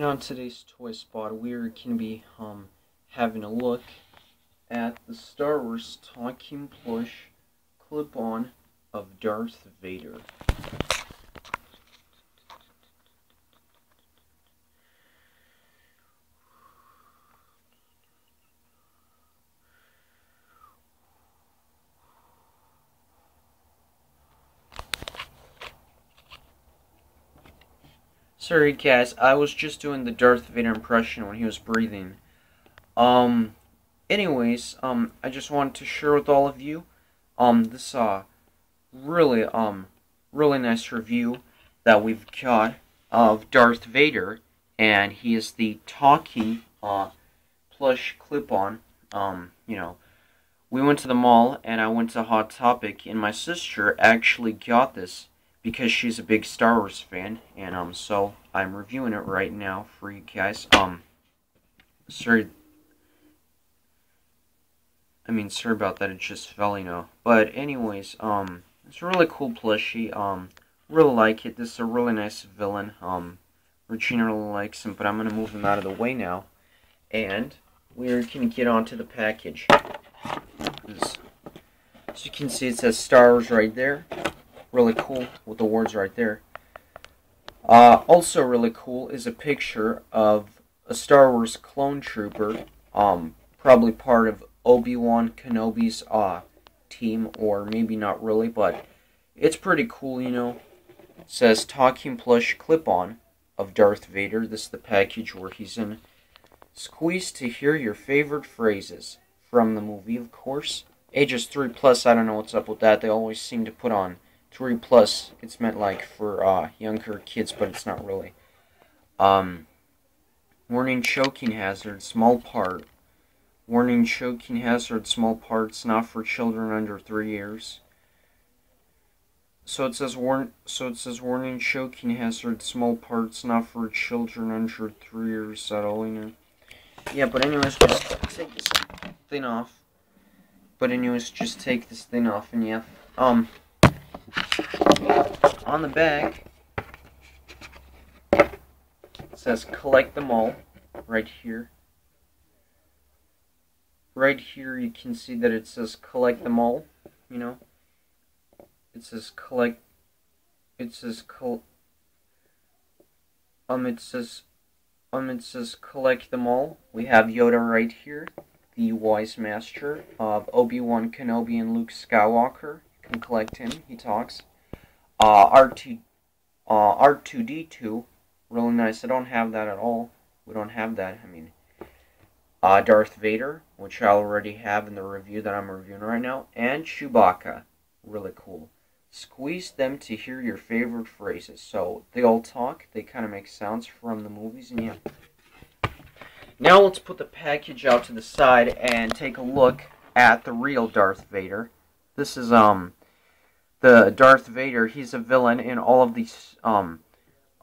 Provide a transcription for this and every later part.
Know, in today's Toy Spot, we are going to be um, having a look at the Star Wars talking plush clip-on of Darth Vader. Sorry, guys. I was just doing the Darth Vader impression when he was breathing. Um, anyways, um, I just wanted to share with all of you, um, this, uh, really, um, really nice review that we've got of Darth Vader, and he is the talking, uh, plush clip-on, um, you know. We went to the mall, and I went to Hot Topic, and my sister actually got this because she's a big Star Wars fan, and um, so I'm reviewing it right now for you guys. Um, sorry, I mean, sorry about that. It just fell, you know. But anyways, um, it's a really cool plushie. Um, really like it. This is a really nice villain. Um, Regina really likes him, but I'm gonna move him out of the way now, and we're gonna get onto the package. As you can see, it says Star Wars right there really cool with the words right there. Uh, also really cool is a picture of a Star Wars clone trooper, um, probably part of Obi-Wan Kenobi's uh, team, or maybe not really, but it's pretty cool, you know. It says Talking Plush Clip-On of Darth Vader. This is the package where he's in. Squeeze to hear your favorite phrases from the movie, of course. Ages 3 plus, I don't know what's up with that. They always seem to put on three plus. It's meant like for uh, younger kids, but it's not really. Um, warning choking hazard, small part. Warning choking hazard, small parts, not for children under three years. So it says warn. So it says warning choking hazard, small parts, not for children under three years. That all you know. Yeah, but anyways, just take this thing off. But anyways, just take this thing off, and yeah, um on the back, it says collect them all right here. Right here you can see that it says collect them all, you know. It says collect, it says col, um it says, um it says collect them all. We have Yoda right here, the wise master of Obi-Wan Kenobi and Luke Skywalker. Can collect him, he talks. Uh, R2, uh, R2D2, really nice. I don't have that at all. We don't have that. I mean, uh, Darth Vader, which I already have in the review that I'm reviewing right now, and Chewbacca, really cool. Squeeze them to hear your favorite phrases. So they all talk. They kind of make sounds from the movies, and yeah. Now let's put the package out to the side and take a look at the real Darth Vader. This is um the Darth Vader, he's a villain in all of these, um,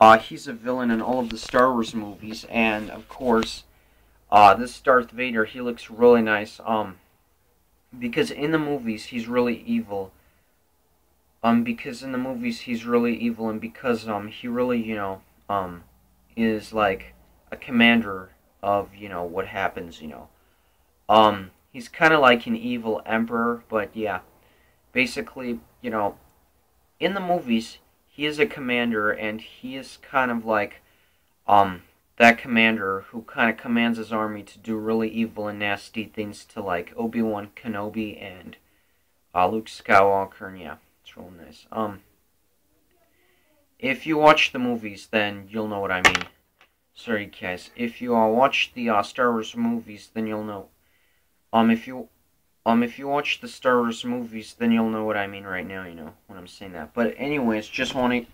uh, he's a villain in all of the Star Wars movies, and of course, uh, this Darth Vader, he looks really nice, um, because in the movies, he's really evil, um, because in the movies, he's really evil, and because, um, he really, you know, um, is like a commander of, you know, what happens, you know, um, he's kind of like an evil emperor, but yeah, basically, you know, in the movies, he is a commander, and he is kind of like, um, that commander who kind of commands his army to do really evil and nasty things to, like, Obi-Wan Kenobi and, uh, Luke Skywalker, and yeah, it's real nice. Um, if you watch the movies, then you'll know what I mean. Sorry, guys. If you uh, watch the uh, Star Wars movies, then you'll know. Um, if you um, if you watch the Star Wars movies, then you'll know what I mean right now, you know, when I'm saying that. But anyways, just want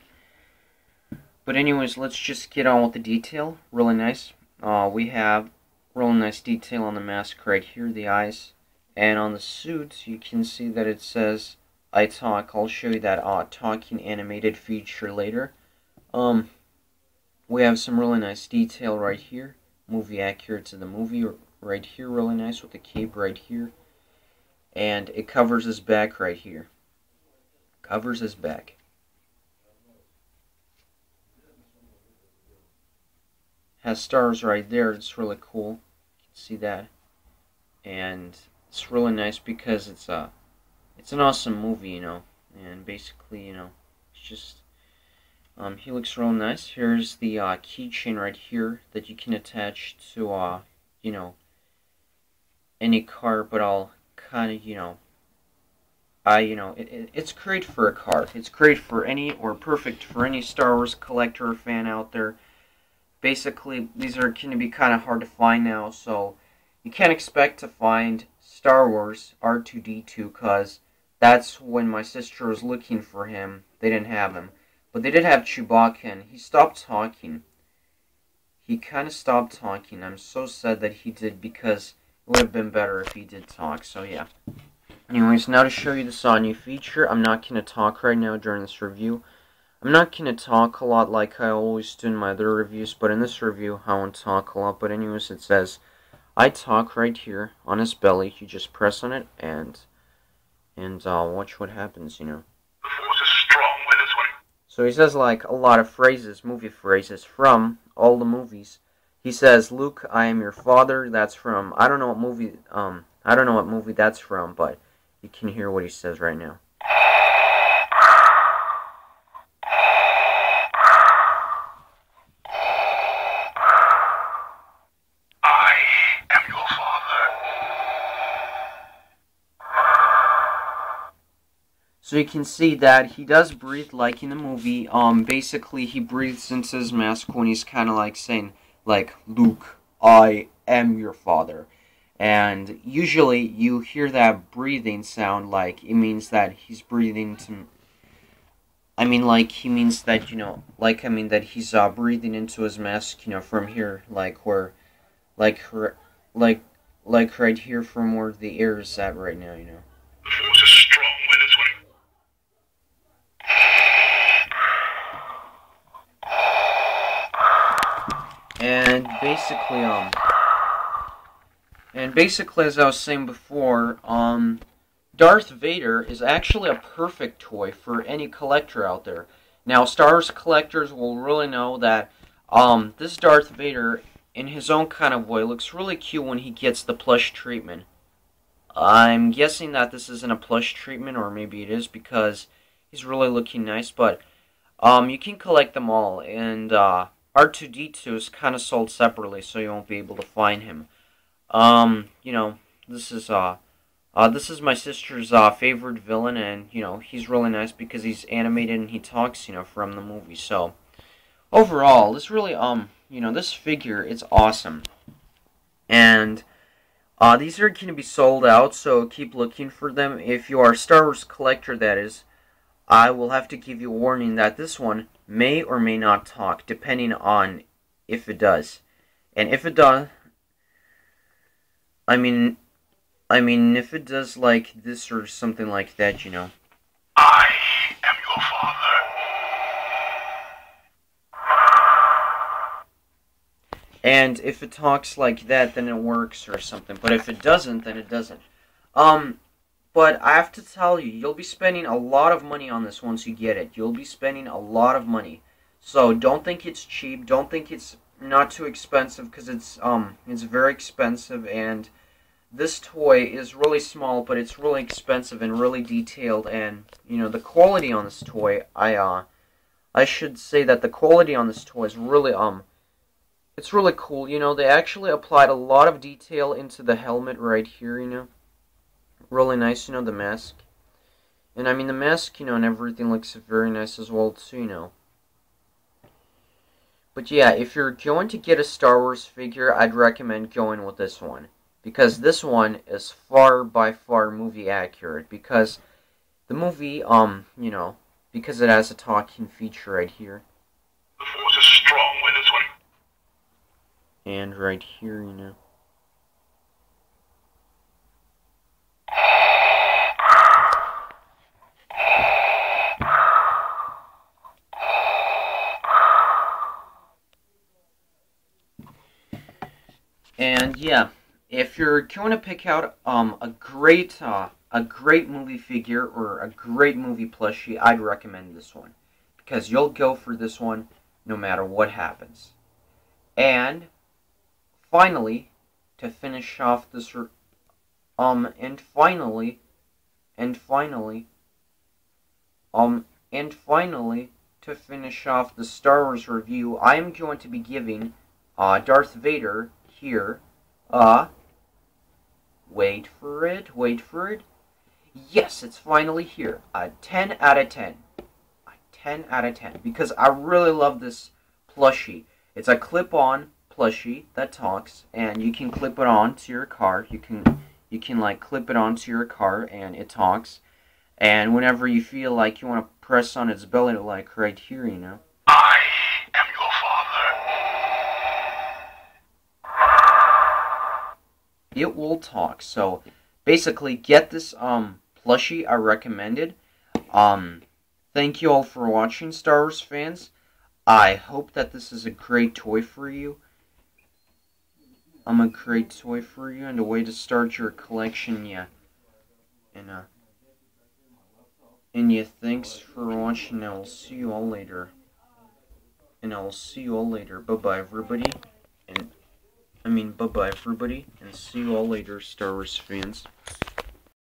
to... But anyways, let's just get on with the detail. Really nice. Uh, we have really nice detail on the mask right here, the eyes. And on the suit, you can see that it says, I talk. I'll show you that uh, talking animated feature later. Um, we have some really nice detail right here. Movie accurate to the movie right here, really nice with the cape right here and it covers his back right here. Covers his back. Has stars right there. It's really cool. You can see that, and it's really nice because it's a it's an awesome movie, you know. And basically, you know, it's just um, he looks real nice. Here's the uh, keychain right here that you can attach to, uh, you know, any car, but I'll kind of, you know, I, you know, it, it, it's great for a car. It's great for any, or perfect for any Star Wars collector or fan out there. Basically, these are going to be kind of hard to find now, so you can't expect to find Star Wars R2-D2 because that's when my sister was looking for him. They didn't have him. But they did have Chewbacca, and he stopped talking. He kind of stopped talking. I'm so sad that he did because would have been better if he did talk. So, yeah. Anyways, now to show you this new feature, I'm not going to talk right now during this review. I'm not going to talk a lot like I always do in my other reviews, but in this review, I won't talk a lot. But anyways, it says, I talk right here on his belly. You just press on it and and uh, watch what happens, you know. So he says like a lot of phrases, movie phrases from all the movies. He says, "Luke, I am your father." That's from I don't know what movie. Um, I don't know what movie that's from, but you can hear what he says right now. So you can see that he does breathe like in the movie. Um, basically he breathes into his mask when he's kind of like saying, like, Luke, I am your father. And usually you hear that breathing sound like it means that he's breathing to. I mean, like he means that you know, like I mean that he's uh, breathing into his mask, you know, from here, like where, like, her, like, like right here from where the air is at right now, you know. And basically, um, and basically, as I was saying before, um, Darth Vader is actually a perfect toy for any collector out there. Now, Star Wars collectors will really know that, um, this Darth Vader, in his own kind of way, looks really cute when he gets the plush treatment. I'm guessing that this isn't a plush treatment, or maybe it is because he's really looking nice, but, um, you can collect them all, and, uh, R2D2 is kind of sold separately, so you won't be able to find him. Um, you know, this is, uh, uh, this is my sister's, uh, favorite villain, and, you know, he's really nice because he's animated and he talks, you know, from the movie, so, overall, this really, um, you know, this figure is awesome. And, uh, these are going to be sold out, so keep looking for them. If you are a Star Wars collector, that is, I will have to give you a warning that this one may or may not talk, depending on if it does. And if it does, I mean, I mean, if it does like this or something like that, you know. I am your father. And if it talks like that, then it works or something. But if it doesn't, then it doesn't. Um, but I have to tell you, you'll be spending a lot of money on this once you get it. You'll be spending a lot of money. So don't think it's cheap. Don't think it's not too expensive because it's um it's very expensive and this toy is really small but it's really expensive and really detailed and you know the quality on this toy I uh I should say that the quality on this toy is really um it's really cool you know they actually applied a lot of detail into the helmet right here you know really nice, you know, the mask. And I mean, the mask, you know, and everything looks very nice as well, too, you know. But yeah, if you're going to get a Star Wars figure, I'd recommend going with this one. Because this one is far by far movie accurate. Because the movie, um, you know, because it has a talking feature right here. The force is strong with this one. And right here, you know. And yeah, if you're going to pick out um, a great uh, a great movie figure or a great movie plushie, I'd recommend this one because you'll go for this one no matter what happens. And finally, to finish off this, um, and finally, and finally, um, and finally, to finish off the Star Wars review, I am going to be giving, uh, Darth Vader here, uh, wait for it, wait for it. Yes, it's finally here. A 10 out of 10. A 10 out of 10. Because I really love this plushie. It's a clip-on plushie that talks, and you can clip it on to your car. You can, you can like clip it onto your car, and it talks. And whenever you feel like you want to press on its belly, like right here, you know. I am your father. It will talk. So basically, get this um plushie. I recommended. Um, thank you all for watching, Star Wars fans. I hope that this is a great toy for you. I'm a great toy for you and a way to start your collection, yeah. And uh and yeah, thanks for watching. I will see you all later. And I will see you all later. Bye bye everybody. I mean bye bye everybody and see you all later, Star Wars fans.